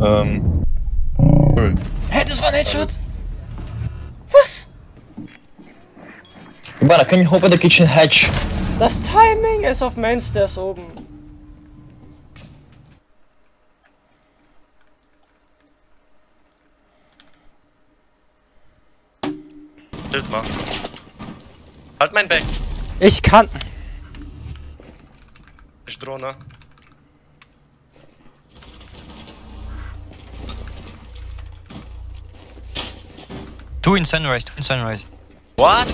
Ähm. Hä, das war ein Headshot? Was? Mano, can you open the kitchen hatch? Das Timing ist auf Mainstairs oben. Bild mal. Halt mein Back. Ich kann. Ich Drohne. Two in sunrise, two in sunrise. What?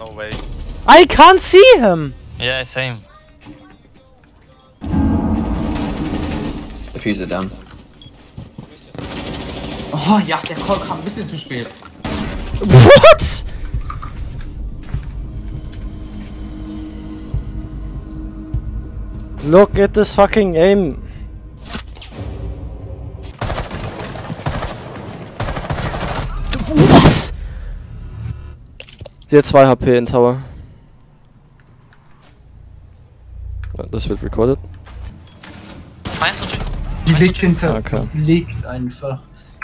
No way. I can't see him. Yeah, same. the Diffuser down. Oh ja, der Call kam ein bisschen zu spät. What? Look at this fucking aim. Hat 2 HP in Tower. Ja, Das wird recorded. Die liegt hinter. Okay. Liegt einfach.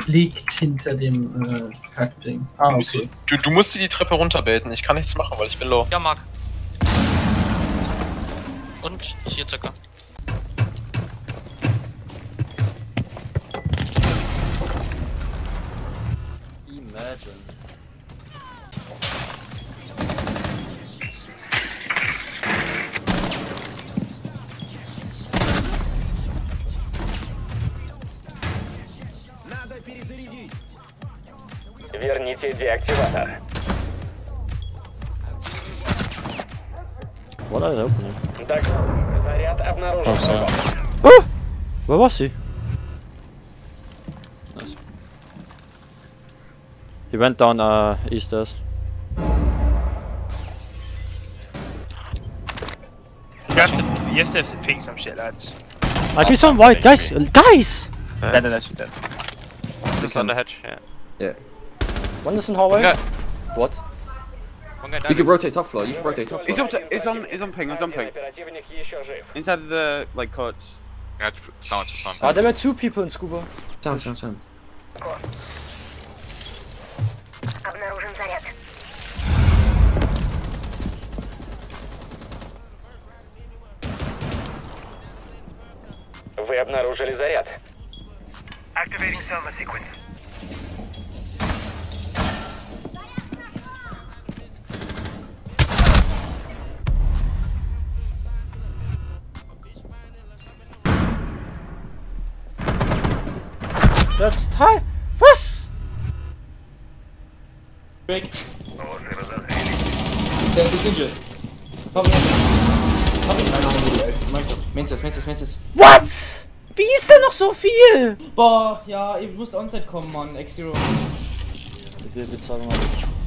Liegt hinter dem äh, Kackding. Ah, okay. Du, du musst die Treppe runterbaiten. Ich kann nichts machen, weil ich bin low. Ja, Mark. Und hier circa. Imagine. Верните деактиватор. What are they opening? Так, заряд обнаружен. Where was he? Nice. He went down uh, east stairs. You have to, you have to, have to peek some shit, lads. I can some white guys. Guys. No, no, that's dead. Just on the hedge, yeah. One is in hallway. Okay. What? One guy You down. can rotate top floor. You can rotate top He's floor. up. He's on. He's on ping. He's on ping. Оперативник еще жив. Inside of the like courts. Yeah, sound to sound. Ah, there were two people in scuba. Sound, sound, sound. Обнаружен заряд. Вы обнаружили заряд. Activating Selma sequence. Das Teil. Was? Weg. Der ist injured. Komm her. Hab ich keine Ahnung, Duell. Mein Gott. Menzes, What? Wie ist denn noch so viel? Boah, ja, ihr müsst onset kommen, Mann. X-Zero. Ich will bezahlen, Mann.